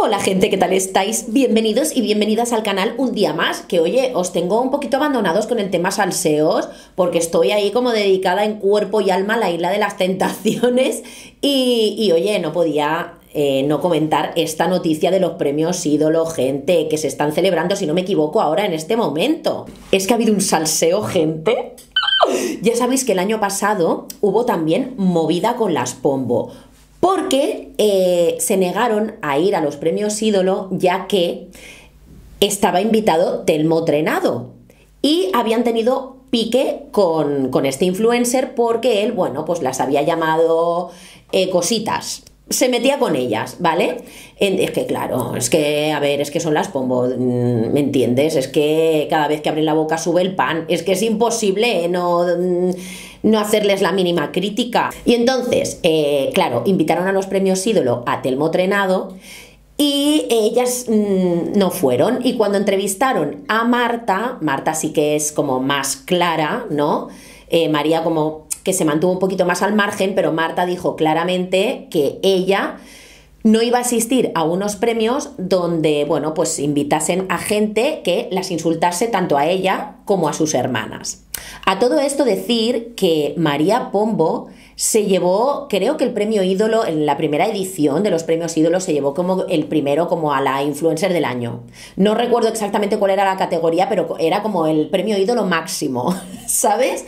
Hola gente, ¿qué tal estáis? Bienvenidos y bienvenidas al canal un día más, que oye, os tengo un poquito abandonados con el tema salseos, porque estoy ahí como dedicada en cuerpo y alma a la isla de las tentaciones y, oye, no podía eh, no comentar esta noticia de los premios ídolo, gente, que se están celebrando, si no me equivoco, ahora en este momento. Es que ha habido un salseo, gente. Ya sabéis que el año pasado hubo también movida con las Pombo porque eh, se negaron a ir a los premios ídolo ya que estaba invitado Telmo Trenado y habían tenido pique con, este influencer porque él, bueno, pues las había llamado eh, cositas. Se metía con ellas, ¿vale? Es que claro, es que, a ver, es que son las pombo, mm, ¿me entiendes? Es que cada vez que abren la boca sube el pan, es que es imposible, ¿no? No hacerles la mínima crítica. Y entonces, eh, claro, invitaron a los premios ídolo a Telmo Trenado y ellas mm, no fueron. Y cuando entrevistaron a Marta, Marta sí que es como más clara, ¿no? Eh, María como que se mantuvo un poquito más al margen, pero Marta dijo claramente que ella no iba a asistir a unos premios donde, bueno, pues invitasen a gente que las insultase tanto a ella como a sus hermanas. A todo esto decir que María Pombo se llevó, creo que el premio ídolo, en la primera edición de los premios ídolos, se llevó como el primero como a la influencer del año. No recuerdo exactamente cuál era la categoría, pero era como el premio ídolo máximo, ¿sabes?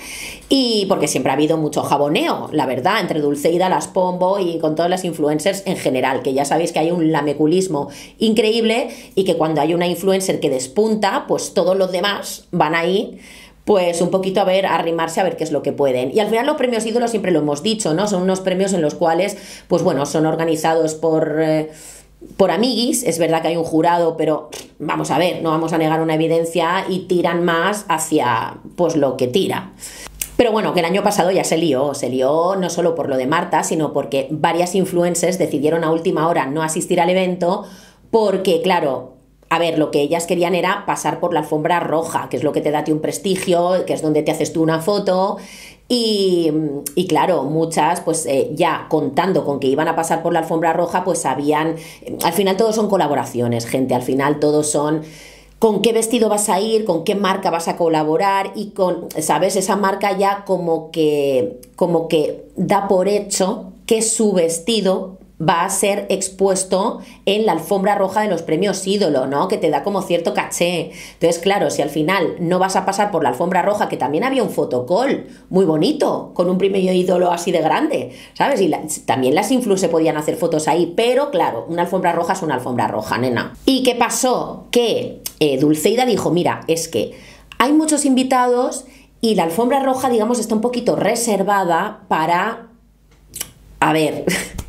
Y porque siempre ha habido mucho jaboneo, la verdad, entre Dulceida, las Pombo y con todas las influencers en general, que ya sabéis que hay un lameculismo increíble y que cuando hay una influencer que despunta, pues todos los demás van ahí pues un poquito a ver, arrimarse a ver qué es lo que pueden. Y al final los premios ídolos siempre lo hemos dicho, ¿no? Son unos premios en los cuales, pues bueno, son organizados por... Eh, por amiguis, es verdad que hay un jurado, pero vamos a ver, no vamos a negar una evidencia y tiran más hacia pues lo que tira. Pero bueno, que el año pasado ya se lió, se lió no solo por lo de Marta, sino porque varias influencers decidieron a última hora no asistir al evento porque, claro, a ver, lo que ellas querían era pasar por la alfombra roja, que es lo que te da un prestigio, que es donde te haces tú una foto. Y, claro, muchas, pues eh, ya contando con que iban a pasar por la alfombra roja, pues habían. Al final todos son colaboraciones, gente. Al final todos son con qué vestido vas a ir, con qué marca vas a colaborar y con, ¿sabes? Esa marca ya como que, como que da por hecho que su vestido va a ser expuesto en la alfombra roja de los premios ídolo, ¿no? Que te da como cierto caché. Entonces, claro, si al final no vas a pasar por la alfombra roja, que también había un fotocall muy bonito, con un premio ídolo así de grande, ¿sabes? Y también las influs se podían hacer fotos ahí, pero claro, una alfombra roja es una alfombra roja, nena. ¿Y qué pasó? Que eh, Dulceida dijo, mira, es que hay muchos invitados y la alfombra roja, digamos, está un poquito reservada para... A ver,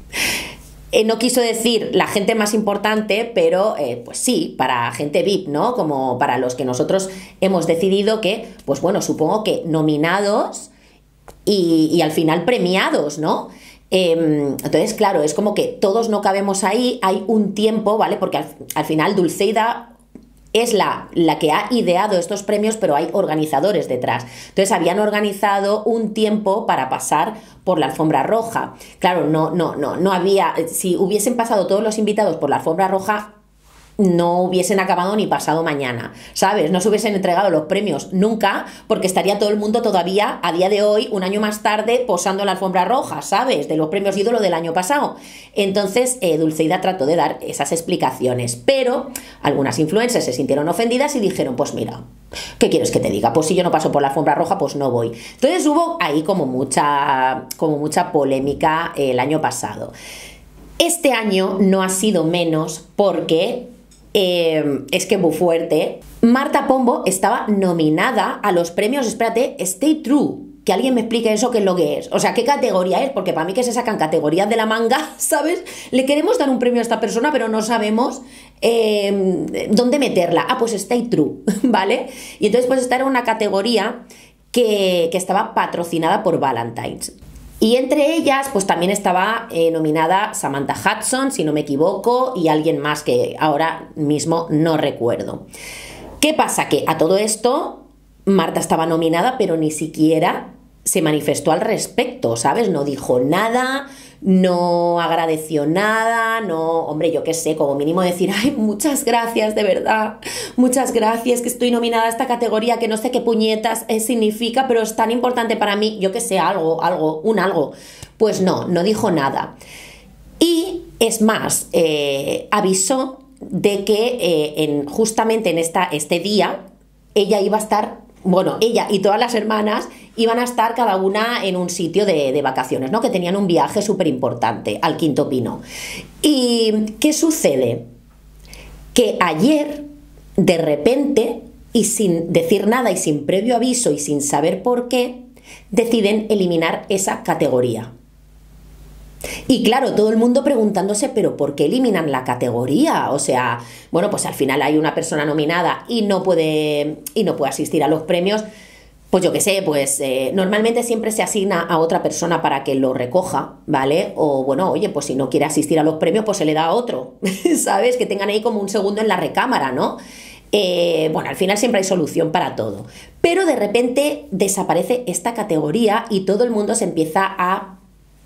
Eh, no quiso decir la gente más importante, pero eh, pues sí, para gente VIP, ¿no? Como para los que nosotros hemos decidido que, pues bueno, supongo que nominados y, al final premiados, ¿no? Em, entonces, claro, es como que todos no cabemos ahí, hay un tiempo, ¿vale? Porque al final Dulceida es la, la, que ha ideado estos premios, pero hay organizadores detrás. Entonces habían organizado un tiempo para pasar por la alfombra roja. Claro, no, no, no, no había. Si hubiesen pasado todos los invitados por la alfombra roja, no hubiesen acabado ni pasado mañana, ¿sabes? No se hubiesen entregado los premios nunca, porque estaría todo el mundo todavía a día de hoy, un año más tarde, posando la alfombra roja, ¿sabes? De los premios ídolo del año pasado. Entonces, eh, Dulceida trató de dar esas explicaciones, pero algunas influencers se sintieron ofendidas y dijeron, pues mira, ¿qué quieres que te diga? Pues si yo no paso por la alfombra roja, pues no voy. Entonces hubo ahí como mucha, como mucha polémica el año pasado. Este año no ha sido menos porque eh, es que muy fuerte. Marta Pombo estaba nominada a los premios, espérate, Stay True. Que alguien me explique eso, qué es lo que es. O sea, qué categoría es, porque para mí que se sacan categorías de la manga, ¿sabes? Le queremos dar un premio a esta persona, pero no sabemos em, dónde meterla. Ah, pues Stay True, ¿vale? Y entonces, pues esta era una categoría que estaba patrocinada por Valentine's. Y entre ellas, pues también estaba eh, nominada Samantha Hudson, si no me equivoco, y alguien más que ahora mismo no recuerdo. ¿Qué pasa? Que a todo esto, Marta estaba nominada, pero ni siquiera se manifestó al respecto, ¿sabes? No dijo nada, no agradeció nada, no, hombre, yo qué sé, como mínimo decir, ay, muchas gracias, de verdad, muchas gracias, que estoy nominada a esta categoría, que no sé qué puñetas eh, significa, pero es tan importante para mí, yo que sé, algo, algo, un algo. Pues no, no dijo nada. Y es más, eh, avisó de que eh, en, justamente en esta, este día ella iba a estar, bueno, ella y todas las hermanas iban a estar cada una en un sitio de, de vacaciones, ¿no? Que tenían un viaje súper importante al Quinto Pino. ¿Y qué sucede? Que ayer, de repente, y sin decir nada y sin previo aviso y sin saber por qué, deciden eliminar esa categoría. Y claro, todo el mundo preguntándose, pero ¿por qué eliminan la categoría? O sea, bueno, pues al final hay una persona nominada y no puede, y no puede asistir a los premios. Pues yo qué sé, pues eh, normalmente siempre se asigna a otra persona para que lo recoja, ¿vale? O bueno, oye, pues si no quiere asistir a los premios, pues se le da a otro, ¿sabes? Que tengan ahí como un segundo en la recámara, ¿no? Eh, bueno, al final siempre hay solución para todo. Pero de repente desaparece esta categoría y todo el mundo se empieza a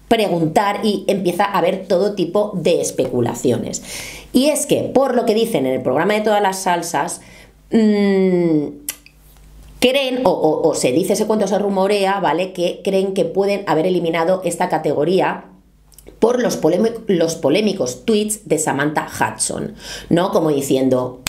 preguntar y empieza a haber todo tipo de especulaciones. Y es que, por lo que dicen en el programa de todas las salsas, mm, creen, o, se dice, ese cuento se rumorea, ¿vale? Que creen que pueden haber eliminado esta categoría por los polémicos tweets de Samantha Hudson, ¿no? Como diciendo,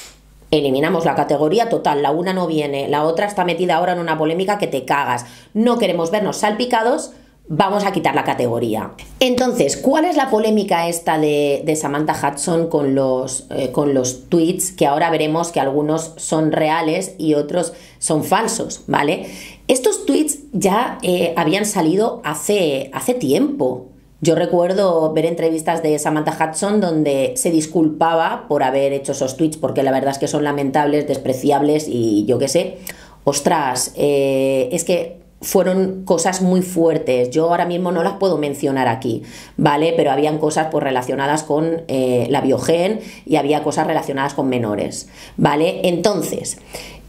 eliminamos la categoría total, la una no viene, la otra está metida ahora en una polémica que te cagas, no queremos vernos salpicados, vamos a quitar la categoría. Entonces, ¿cuál es la polémica esta de, Samantha Hudson con los, eh, con los tweets? Que ahora veremos que algunos son reales y otros son falsos, ¿vale? Estos tweets ya eh, habían salido hace, hace tiempo. Yo recuerdo ver entrevistas de Samantha Hudson donde se disculpaba por haber hecho esos tweets porque la verdad es que son lamentables, despreciables y yo qué sé. Ostras, eh, es que fueron cosas muy fuertes. Yo ahora mismo no las puedo mencionar aquí, ¿vale? Pero habían cosas pues, relacionadas con eh, la biogen y había cosas relacionadas con menores, ¿vale? Entonces,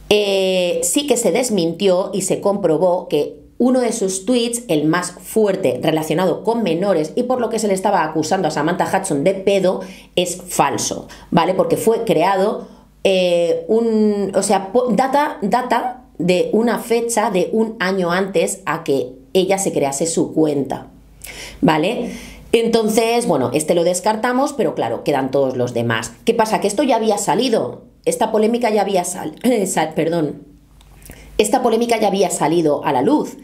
eh, sí que se desmintió y se comprobó que uno de sus tweets, el más fuerte relacionado con menores y por lo que se le estaba acusando a Samantha Hudson de pedo, es falso, ¿vale? Porque fue creado eh, un, o sea, data, data de una fecha de un año antes a que ella se crease su cuenta. ¿Vale? Entonces, bueno, este lo descartamos, pero claro, quedan todos los demás. ¿Qué pasa? Que esto ya había salido. Esta polémica ya había salido. perdón. Esta polémica ya había salido a la luz.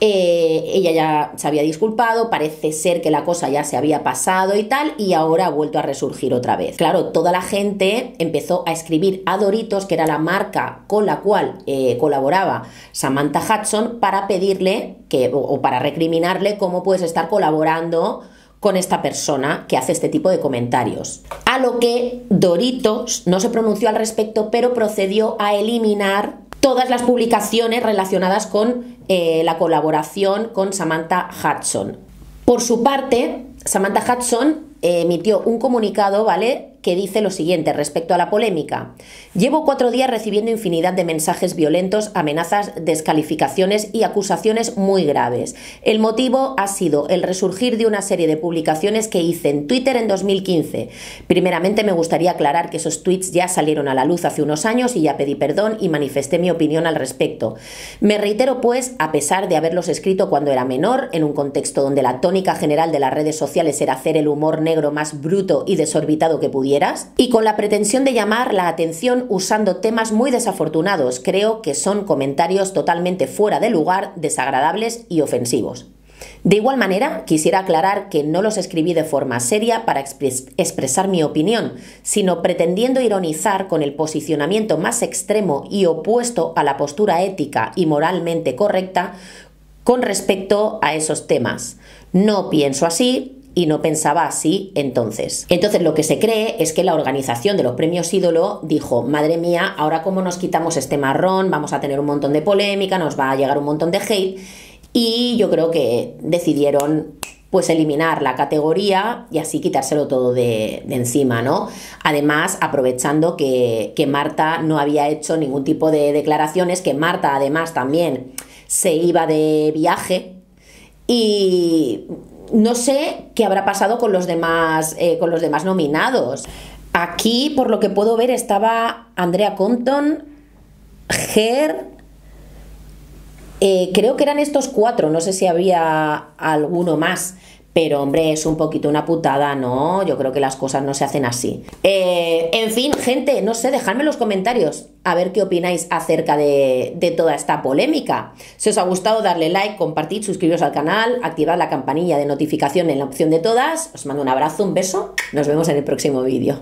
Eh, ella ya se había disculpado, parece ser que la cosa ya se había pasado y tal, y ahora ha vuelto a resurgir otra vez. Claro, toda la gente empezó a escribir a Doritos, que era la marca con la cual eh, colaboraba Samantha Hudson, para pedirle que, o, para recriminarle cómo puedes estar colaborando con esta persona que hace este tipo de comentarios. A lo que Doritos no se pronunció al respecto, pero procedió a eliminar todas las publicaciones relacionadas con eh, la colaboración con Samantha Hudson. Por su parte, Samantha Hudson emitió un comunicado, ¿vale? Que dice lo siguiente respecto a la polémica. Llevo cuatro días recibiendo infinidad de mensajes violentos, amenazas, descalificaciones y acusaciones muy graves. El motivo ha sido el resurgir de una serie de publicaciones que hice en Twitter en 2015. Primeramente me gustaría aclarar que esos tweets ya salieron a la luz hace unos años y ya pedí perdón y manifesté mi opinión al respecto. Me reitero pues, a pesar de haberlos escrito cuando era menor, en un contexto donde la tónica general de las redes sociales era hacer el humor negro más bruto y desorbitado que y con la pretensión de llamar la atención usando temas muy desafortunados. Creo que son comentarios totalmente fuera de lugar, desagradables y ofensivos. De igual manera, quisiera aclarar que no los escribí de forma seria para expresar mi opinión, sino pretendiendo ironizar con el posicionamiento más extremo y opuesto a la postura ética y moralmente correcta con respecto a esos temas. No pienso así, y no pensaba así entonces. Entonces lo que se cree es que la organización de los premios ídolo dijo, madre mía, ahora cómo nos quitamos este marrón, vamos a tener un montón de polémica, nos va a llegar un montón de hate y yo creo que decidieron pues eliminar la categoría y así quitárselo todo de, encima, ¿no? Además, aprovechando que, que Marta no había hecho ningún tipo de declaraciones, que Marta además también se iba de viaje y no sé qué habrá pasado con los demás, eh, con los demás nominados. Aquí, por lo que puedo ver, estaba Andrea Compton, Ger, eh, creo que eran estos cuatro, no sé si había alguno más. Pero hombre, es un poquito una putada, ¿no? Yo creo que las cosas no se hacen así. Eh, en fin, gente, no sé, dejadme en los comentarios a ver qué opináis acerca de, de, toda esta polémica. Si os ha gustado, darle like, compartir, suscribiros al canal, activad la campanilla de notificación en la opción de todas. Os mando un abrazo, un beso, nos vemos en el próximo vídeo.